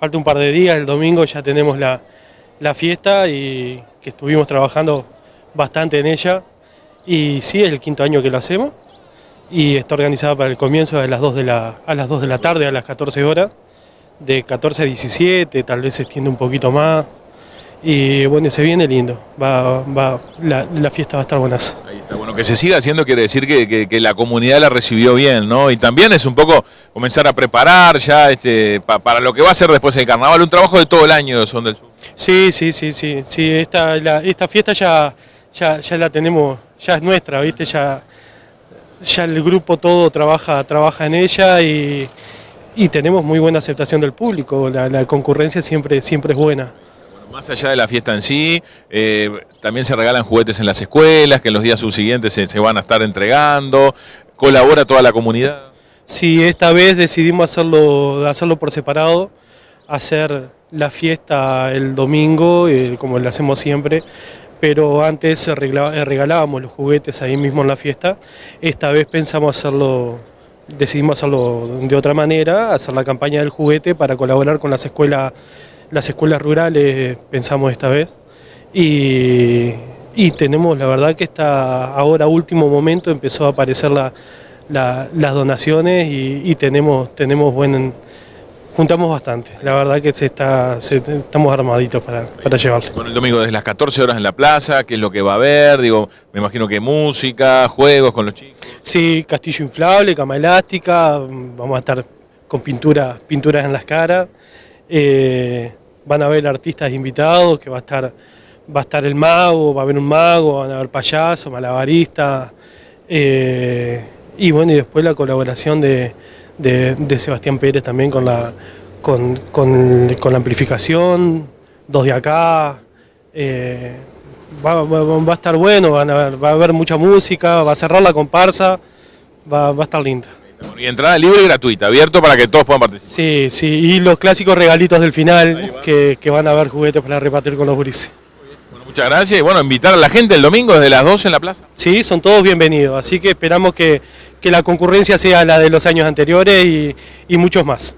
falta un par de días, el domingo ya tenemos la, la fiesta y que estuvimos trabajando bastante en ella. Y sí, es el quinto año que lo hacemos y está organizada para el comienzo a las 2 de la, a las 2 de la tarde, a las 14 horas, de 14 a 17, tal vez se extiende un poquito más. Y bueno, se viene lindo, va, va, la, la fiesta va a estar buena. Ahí está, bueno, que se siga haciendo quiere decir que, que- que la comunidad la recibió bien, ¿no? Y también es un poco comenzar a preparar ya este, pa- para lo que va a ser después el carnaval, un trabajo de todo el año Son del Sur. Sí, sí, sí, sí, sí, esta, la- esta fiesta ya, ya, ya la tenemos, ya es nuestra, ¿viste? Ya, ya el grupo todo trabaja, trabaja en ella y, y tenemos muy buena aceptación del público, la, la concurrencia siempre, siempre es buena. Más allá de la fiesta en sí, eh, también se regalan juguetes en las escuelas, que en los días subsiguientes se, van a estar entregando, colabora toda la comunidad. Sí, esta vez decidimos hacerlo, hacerlo por separado, hacer la fiesta el domingo, eh, como lo hacemos siempre, pero antes eh, regalábamos los juguetes ahí mismo en la fiesta. Esta vez pensamos hacerlo, decidimos hacerlo de otra manera, hacer la campaña del juguete para colaborar con las escuelas, las escuelas rurales, pensamos esta vez. Y, y tenemos, la verdad que está ahora último momento empezó a aparecer la, la- las donaciones y, y tenemos, tenemos buen, juntamos bastante. La verdad que se está, se- estamos armaditos para, para llevarlo. Bueno, el domingo desde las 14 horas en la plaza, ¿qué es lo que va a haber? Digo, me imagino que música, juegos con los chicos. Sí, castillo inflable, cama elástica, vamos a estar con pintura, pinturas en las caras. eh, van a haber artistas invitados, que va a estar, va a estar el mago, va a haber un mago, van a haber payasos, malabaristas. eh, y bueno, y después la colaboración de, de- Sebastián Pérez también con la, con, con- la amplificación, dos de acá. eh, va, va- a estar bueno, a va a haber mucha música, va a cerrar la comparsa, va, va a estar linda. Y entrada libre y gratuita, abierto para que todos puedan participar. Sí, sí, y los clásicos regalitos del final, que, que van a haber juguetes para repartir con los gurises. Bueno, muchas gracias y bueno, invitar a la gente el domingo desde las 12 en la plaza. Sí, son todos bienvenidos, así que esperamos que, que la concurrencia sea la de los años anteriores y, y muchos más.